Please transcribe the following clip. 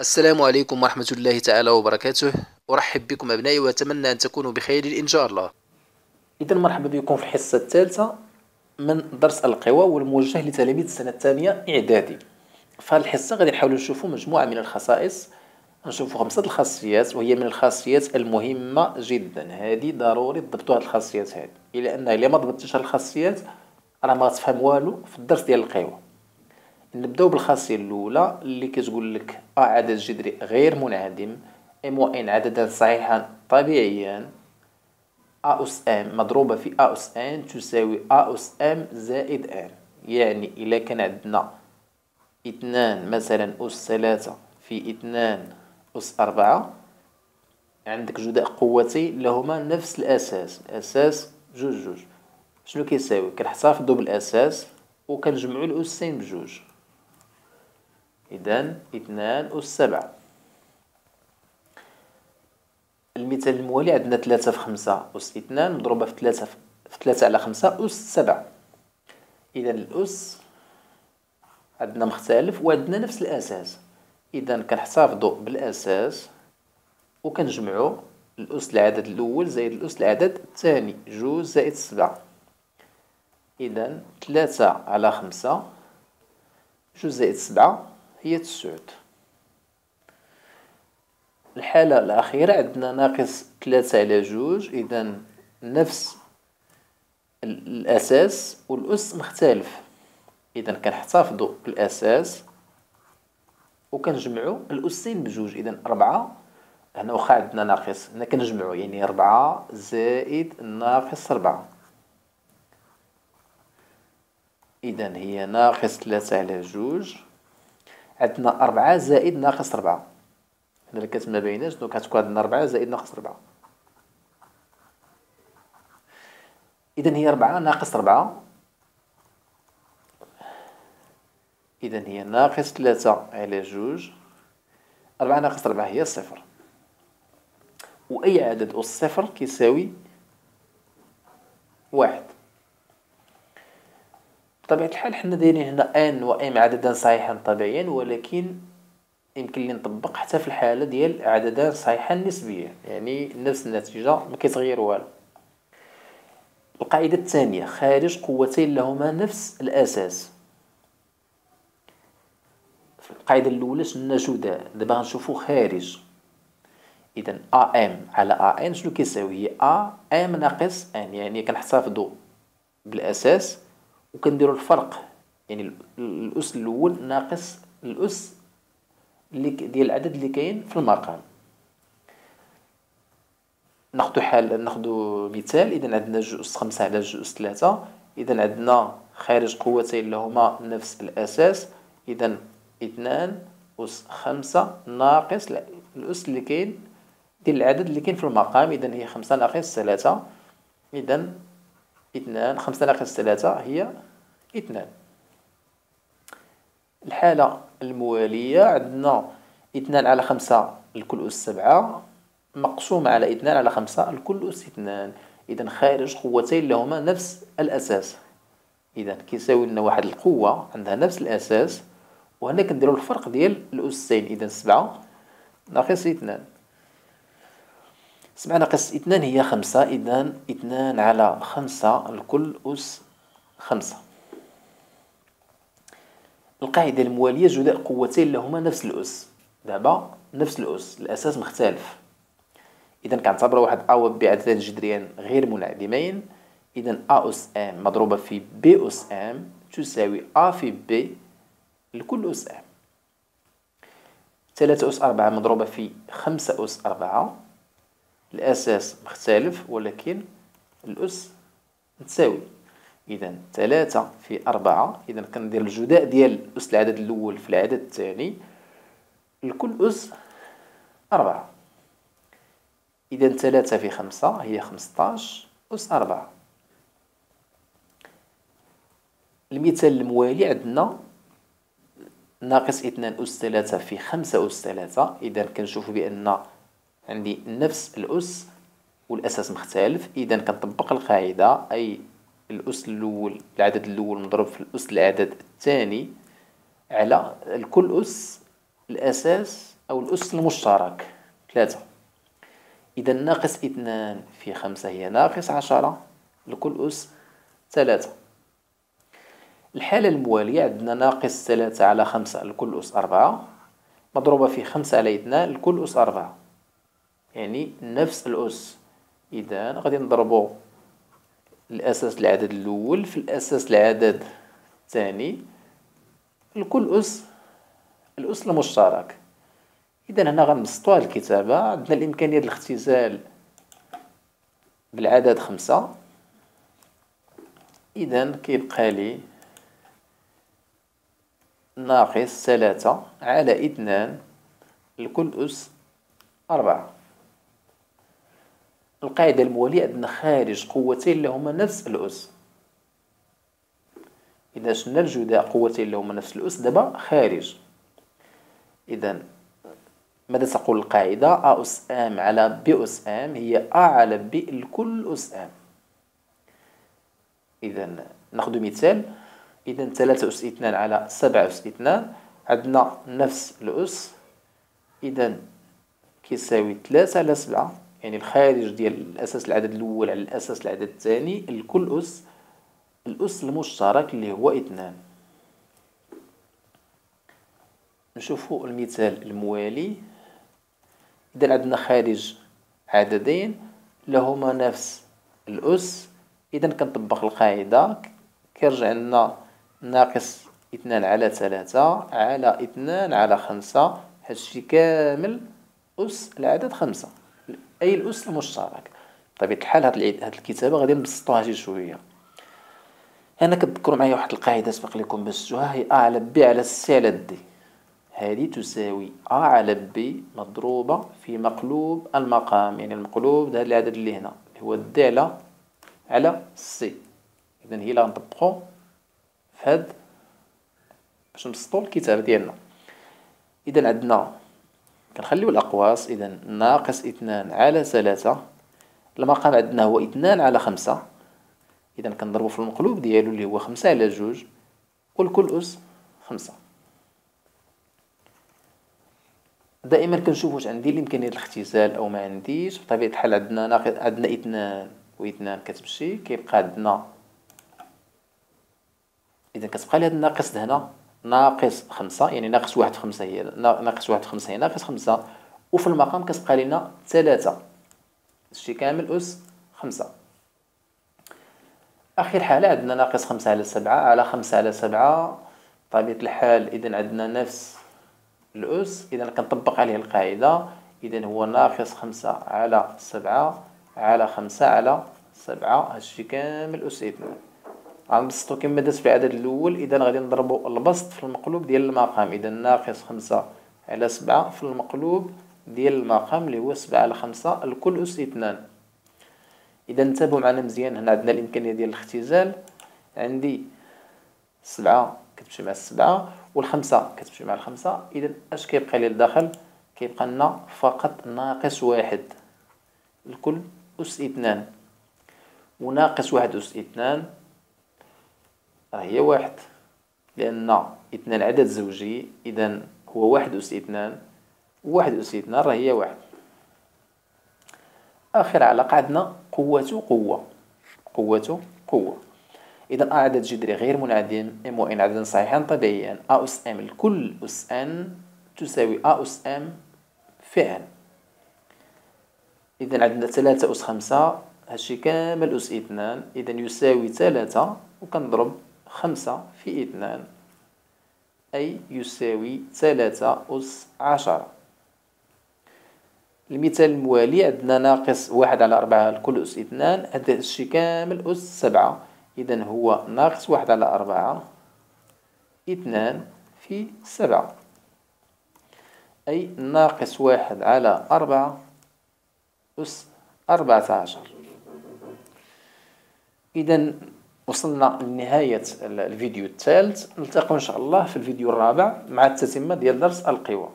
السلام عليكم ورحمة الله تعالى وبركاته. أرحب بكم أبنائي وأتمنى أن تكونوا بخير إن شاء الله. إذا مرحبا بكم في الحصة الثالثة من درس القوى والموجه لتلاميذ السنة الثانية إعدادي. في هذه الحصة غادي نحاولوا نشوفوا مجموعة من الخصائص. نشوفوا خمسة الخاصيات وهي من الخاصيات المهمة جدا. هذه ضروري تضبطوا هذه الخاصيات هذه. إلى أن إلا ما ضبطتش هذه الخاصيات راه ما غتفهم والو في الدرس ديال القوى. نبداو بالخاصية الأولى اللي كتقول لك أ عدد جذري غير منعدم إم وان عددا صحيحا طبيعيا. أ أس إم مضروبة في أ أس إن تساوي أ أس إم زائد إن. يعني إلا كان عندنا اثنان مثلا أس ثلاثة في اثنان أس أربعة عندك جداء قوتين لهما نفس الأساس. الأساس جوج جوج. شنو كيساوي؟ كنحتفظو بالأساس وكنجمعو الأسين بجوج. إذا اثنان أس سبعة المثال الموالي عندنا ثلاثة في خمسة أس اثنان مضروبة في ثلاثة في ثلاثة على خمسة أس سبعة إذا الأس عندنا مختلف وعندنا نفس الأساس. إذا كنحتفظو بالأساس وكنجمعو الأس العدد الأول زائد الأس العدد الثاني جوج زائد سبعة إذا ثلاثة على خمسة جوج زائد سبعة هي تسعود الحالة الأخيرة عندنا ناقص ثلاثة على جوج إذا نفس الأساس والأس مختلف. إذا كنحتفظو بالأساس وكنجمعو الأسين بجوج إذا ربعة هنا واخا عندنا ناقص هنا كنجمعو يعني ربعة زائد ناقص ربعة إذا هي ناقص ثلاثة على جوج. عندنا أربعة زائد ناقص ربعة هنا الكتب ما بيناش دونك غتكون عندنا ربعة زائد ناقص ربعة إذا هي ربعة ناقص ربعة إذا هي ناقص ثلاثة على جوج. ربعة ناقص ربعة هي صفر. وأي عدد أس صفر كيساوي واحد. بطبيعة الحال حنا دايرين هنا ان و ام عددان صحيحان طبيعيا ولكن يمكن لي نطبق حتى في الحالة ديال عددان صحيحان نسبيا. يعني نفس النتيجة ما كيتغير والو. القاعدة الثانية خارج قوتين لهما نفس الأساس. القاعدة الأولى شنا جداء دابا غنشوفو خارج. إذا أ ام على أ ان شنو كيساوي؟ هي أ ام ناقص ان يعني كنحتفظو بالأساس. وكنديرو الفرق. يعني الأس الأول ناقص الأس اللي ديال العدد اللي كاين في المقام ناخدو حال ناخدو مثال إذا عندنا جوج أس خمسة على جوج أس ثلاثة. إذا عندنا خارج قوتين لهما نفس الأساس إذا اثنان أس خمسة ناقص الأس اللي كاين ديال العدد اللي كاين في المقام إذا هي خمسة ناقص ثلاثة. إذا اثنان خمسة ناقص ثلاثة هي اثنان. الحالة الموالية عندنا اثنان على خمسة الكل أس سبعة مقسومة على اثنان على خمسة الكل أس اثنان. إذا خارج قوتين لهما نفس الأساس. إذا كيساوي لنا واحد القوة عندها نفس الأساس وهنا كنديرو الفرق ديال الأسين. إذا سبعة ناقص اثنان. سبعة ناقص اثنان هي خمسة إذا اثنان على خمسة الكل أس خمسة. القاعدة الموالية جداء قوتين لهما نفس الأس. دابا نفس الأس الأساس مختلف. إذا كنعتبرو واحد أ وبي عددين جذريين غير منعدمين. إذا a أس m مضروبة في b أس m تساوي a في b لكل أس m ثلاثة أس أربعة مضروبة في خمسة أس أربعة. الأساس مختلف ولكن الأس متساوي. إذا ثلاثة في أربعة إذا كندير الجداء ديال أس العدد الأول في العدد الثاني لكل أس أربعة. إذا ثلاثة في خمسة هي خمسطاش أس أربعة. المثال الموالي عندنا ناقص إثنان أس ثلاثة في خمسة أس ثلاثة. إذا كنشوفو بأن عندي نفس الأس والأساس مختلف. إذا كنطبق القاعدة أي الأس الأول العدد الأول مضروب في الأس العدد الثاني على الكل أس الأساس أو الأس المشترك ثلاثة. إذا ناقص اثنان في خمسة هي ناقص عشرة لكل أس ثلاثة. الحالة الموالية عندنا ناقص ثلاثة على خمسة لكل أس أربعة. مضروبة في خمسة على اثنان لكل أس أربعة. يعني نفس الأس. إذا غادي نضربو الأساس العدد الأول في الأساس العدد الثاني. لكل أس الأس المشترك. إذا هنا غنبسطو هاد الكتابة. عندنا الإمكانية الاختزال بالعدد خمسة. إذا كيبقى لي ناقص ثلاثة على اثنان. لكل أس أربعة. القاعدة الموالية عندنا خارج قوتين اللي هما نفس الأس. إذا شلنا الجداء قوتين اللي هما نفس الأس؟ دابا خارج. إذا ماذا تقول القاعدة؟ أ أس أم على ب أس أم هي أ على ب لكل أس أم إذا ناخذ مثال. إذا ثلاثة أس اثنان على سبعة أس اثنان عندنا نفس الأس. إذا كيساوي ثلاثة على سبعة. يعني الخارج ديال الأساس العدد الأول على الأساس العدد الثاني لكل أس الأس المشترك اللي هو إثنان. نشوفوا المثال الموالي. إذا عندنا خارج عددين لهما نفس الأس. إذا كنطبق القاعدة كيرجع لنا ناقص إثنان على ثلاثة على إثنان على خمسة. هادشي كامل أس العدد خمسة. أي الأس المشترك بطبيعة الحال هاد الكتابة غادي نبسطوها شي شوية. هنا كتذكروا معايا واحد القاعدة سبق لكم بسطوها هي a على b على c على d هذه تساوي a على b مضروبة في مقلوب المقام يعني المقلوب هذا العدد اللي هنا اللي هو d على على c إذا هي اللي غنطبقو في هاد باش نبسطو الكتابة ديالنا. إذا عندنا كنخليو الأقواس إذا ناقص إثنان على ثلاثة المقام عندنا هو إثنان على خمسة. إذا كنضربو في المقلوب ديالو اللي هو خمسة على جوج والكل أس خمسة. دائما كنشوف واش عندي الامكانيه الاختزال أو ما عنديش. بطبيعة الحال عندنا ناقص عندنا إثنان وإثنان كتمشي كيبقى عندنا. إذا كتبقى لي هاد الناقص هنا ناقص خمسة يعني ناقص واحد خمسة هي ناقص واحد خمسة هي ناقص خمسة وفي المقام كتبقى لينا ثلاثة. هادشي كامل أس خمسة. آخر حالة عندنا ناقص خمسة على سبعة على خمسة على سبعة بطبيعة الحال إذا عندنا نفس الأس إذا كنطبق عليه القاعدة إذا هو ناقص خمسة على سبعة على خمسة على سبعة هادشي كامل أس اثنان غنبسطو كما درت في العدد الأول. إذا غادي نضربو البسط في المقلوب ديال المقام. إذا ناقص خمسة على سبعة في المقلوب ديال المقام اللي هو سبعة على خمسة الكل أس اثنان إذا انتبهوا معنا مزيان. هنا عندنا الإمكانية ديال الاختزال. عندي سبعة كتمشي مع السبعة والخمسة كتمشي مع الخمسة. إذا أش كيبقى لي لداخل كيبقى لنا فقط ناقص واحد. الكل أس اثنان وناقص واحد أس اثنان هي واحد لأن اثنان عدد زوجي إذا هو واحد أس اثنان واحد أس اثنان راه هي واحد. آخر علاقة عندنا قوة قوة قوة قوة. إذا عدد جذري غير منعدم إم وان عددا صحيحا طبيعيا. أ أس أم الكل أس أن تساوي أ أس أم في ان إذا عندنا ثلاثة أس خمسة هادشي كامل أس اثنان إذا يساوي ثلاثة وكنضرب خمسة في اثنان. أي يساوي ثلاثة أس عشرة. المثال الموالي عندنا ناقص واحد على أربعة الكل أس اثنان. هذا الشي كامل؟ أس سبعة. إذا هو ناقص واحد على أربعة اثنان في سبعة. أي ناقص واحد على أربعة أس أربعة عشر. إذا وصلنا لنهاية الفيديو الثالث. نلتقي إن شاء الله في الفيديو الرابع مع التتمة ديال درس القوى.